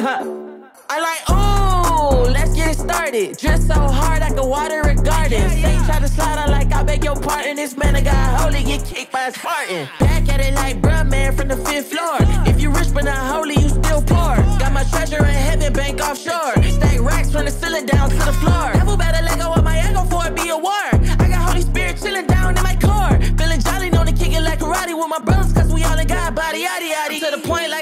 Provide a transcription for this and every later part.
I like, ooh, let's get started. Dress so hard I can water a garden. Yeah, yeah. Say try to slide, I like, I beg your pardon. This man I got holy, get kicked by a Spartan. Back at it like, bruh, man, from the fifth floor. If you rich but not holy,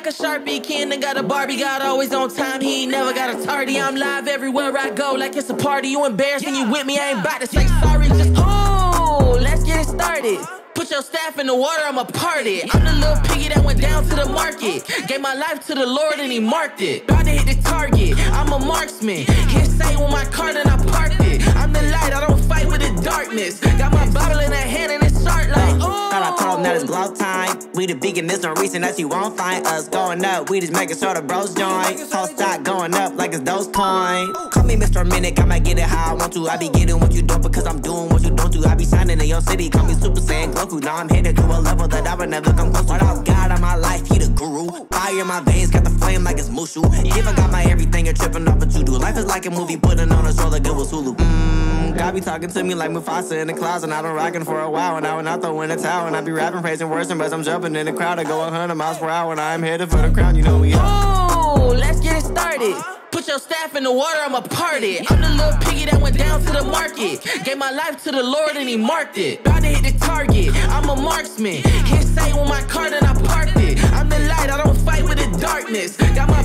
like a Sharpie, Ken and got a Barbie, God always on time, he ain't never got a tardy. I'm live everywhere I go, like it's a party. You embarrassed when you with me, I ain't about to say sorry, just oh, let's get it started. Put your staff in the water, I'ma part it. I'm the little piggy that went down to the market. Gave my life to the Lord and he marked it. About to hit the target, I'm a marksman. Hit say with my card and I parked it. That it's glow time. We the beacon, there's no reason that you won't find us going up. We just making sure the bros join. Whole stock going up like it's Dogecoin. Call me Mr. Minnick, I might get it how I want to. I be getting what you don't because I'm doing what you don't do. I be shining in your city, call me Super Saiyan Goku. Now I'm headed to a level that I would never come close. Without God in my life, he the guru. Fire in my veins, got the flame like it's Mushu. Give I got my everything, you're tripping off what you do. Life is like a movie, putting on a like it was Hulu. Mmm, God be talking to me like Mufasa in the closet. I've been rocking for a while, and now when not throw in a towel, and I be rapping, praising words, and I'm jumping in the crowd. I go 100 miles per hour, and I'm headed for the crown. You know we are. Oh, let's get it started. Put your staff in the water, I'ma part it. I'm the little piggy that went down to the market. Gave my life to the Lord and he marked it. About to hit the target, I'm a marksman. Hit say with my card and I parked it. I'm the light, I don't fight with the darkness. Got my